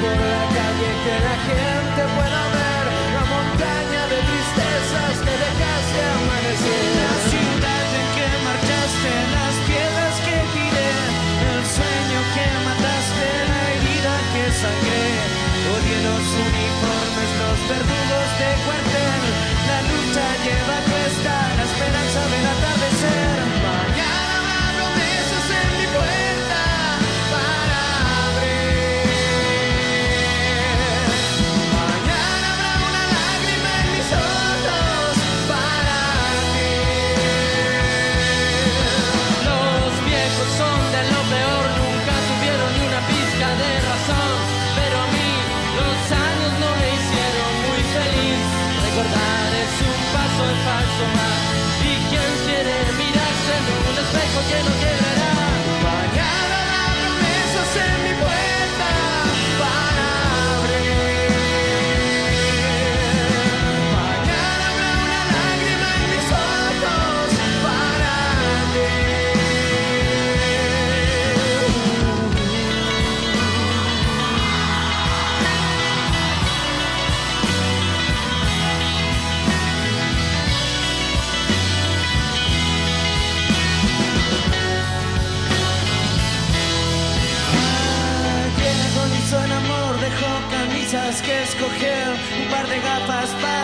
por la calle que la gente que escoger un par de gafas para